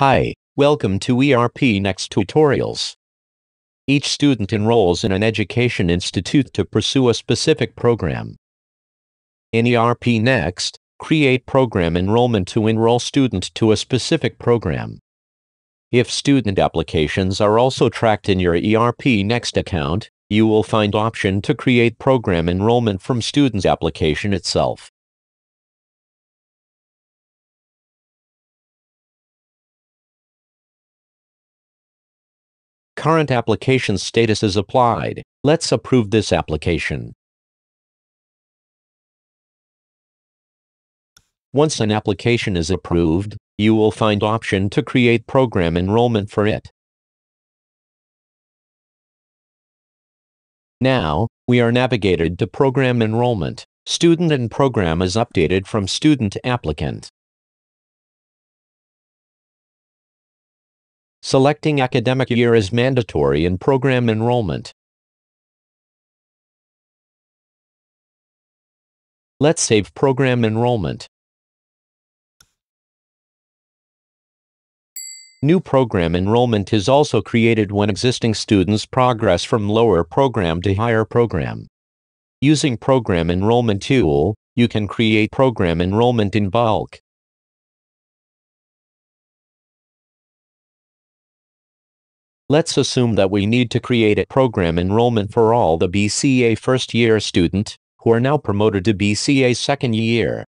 Hi, welcome to ERPNext Tutorials. Each student enrolls in an education institute to pursue a specific program. In ERP Next, create program enrollment to enroll student to a specific program. If student applications are also tracked in your ERP Next account, you will find option to create program enrollment from student's application itself. Current application status is applied. Let's approve this application. Once an application is approved, you will find option to create program enrollment for it. Now, we are navigated to program enrollment. Student and program is updated from student applicant. Selecting academic year is mandatory in program enrollment. Let's save program enrollment. New program enrollment is also created when existing students progress from lower program to higher program. Using Program Enrollment tool, you can create program enrollment in bulk. Let's assume that we need to create a program enrollment for all the BCA first year student who are now promoted to BCA second year.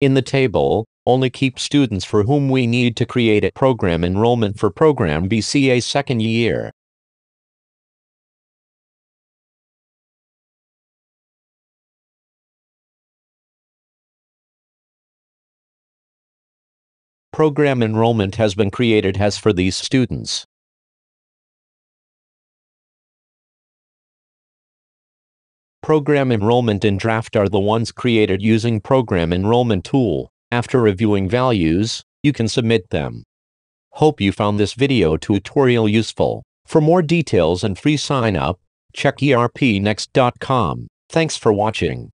In the table, only keep students for whom we need to create a program enrollment for program BCA second year. Program enrollment has been created as for these students. Program enrollment and draft are the ones created using Program Enrollment tool. After reviewing values, you can submit them. Hope you found this video tutorial useful. For more details and free sign up, check erpnext.com. Thanks for watching.